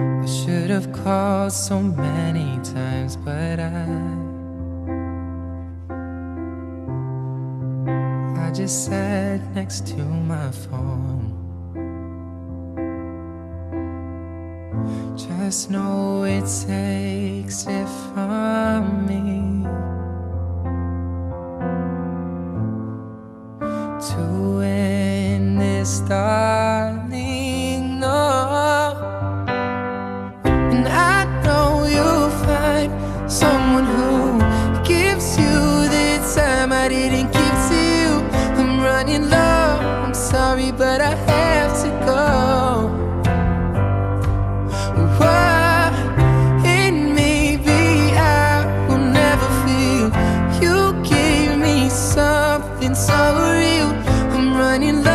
I should have called so many times, but I. I just sat next to my phone. Just know it takes it from me. To end this thought. but it ain't keep to you. I'm running low. I'm sorry, but I have to go. so real. I'm running low.